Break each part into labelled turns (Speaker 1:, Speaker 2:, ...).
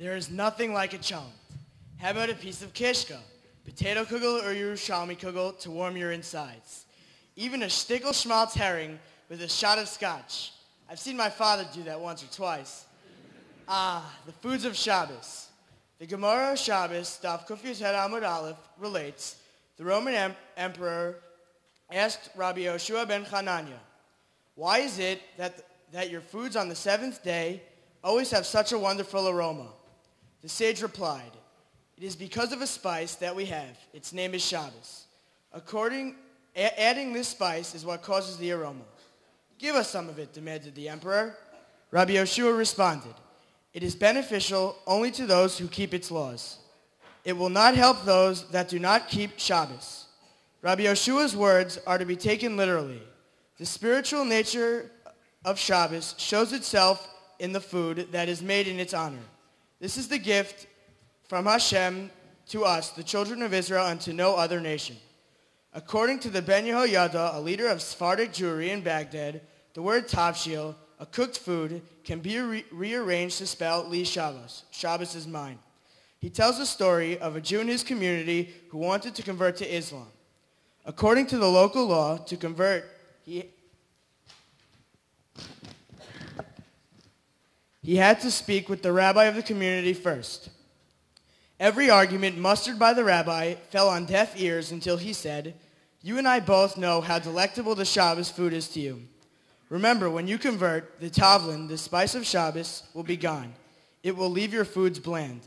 Speaker 1: There is nothing like a cholent. How about a piece of kishka, potato kugel or Yerushalmi kugel to warm your insides? Even a shtickel schmaltz herring with a shot of scotch. I've seen my father do that once or twice. Ah, the foods of Shabbos. The Gemara of Shabbos, Daf Kufiyas Head Amud Aleph, relates, the Roman em- emperor asked Rabbi Yoshua ben Chananya, why is it that, that your foods on the seventh day always have such a wonderful aroma? The sage replied, It is because of a spice that we have. Its name is Shabbos. According, a- adding this spice is what causes the aroma. Give us some of it, demanded the emperor. Rabbi Yoshua responded, It is beneficial only to those who keep its laws. It will not help those that do not keep Shabbos. Rabbi Yoshua's words are to be taken literally. The spiritual nature of Shabbos shows itself in the food that is made in its honor. This is the gift from Hashem to us, the children of Israel, and to no other nation. According to the Ben Yehoyada, a leader of Sephardic Jewry in Baghdad, the word tavshil, a cooked food, can be re- rearranged to spell Li Shabbos. Shabbos is mine. He tells the story of a Jew in his community who wanted to convert to Islam. According to the local law, to convert, he, he had to speak with the rabbi of the community first. Every argument mustered by the rabbi fell on deaf ears until he said, You and I both know how delectable the Shabbos food is to you. Remember, when you convert, the tavlin, the spice of Shabbos, will be gone. It will leave your foods bland.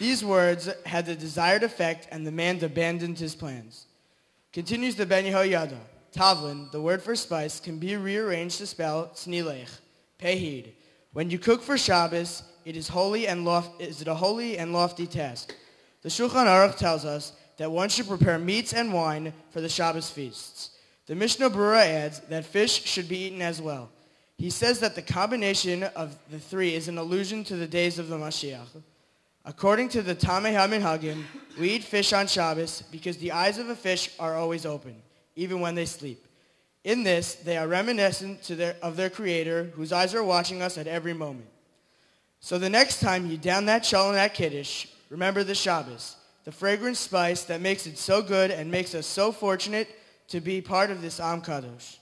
Speaker 1: These words had the desired effect, and the man abandoned his plans. Continues the Ben Yehoyada. Tavlin, the word for spice, can be rearranged to spell snilech, pehid. When you cook for Shabbos, it is holy and is it a holy and lofty task. The Shulchan Aruch tells us that one should prepare meats and wine for the Shabbos feasts. The Mishnah Berurah adds that fish should be eaten as well. He says that the combination of the three is an allusion to the days of the Mashiach. According to the Taamei HaMinhagim, we eat fish on Shabbos because the eyes of a fish are always open, even when they sleep. In this, they are reminiscent their, of their Creator, whose eyes are watching us at every moment. So the next time you down that cholent that kiddush, remember the Shabbos, the fragrant spice that makes it so good and makes us so fortunate to be part of this Am Kadosh.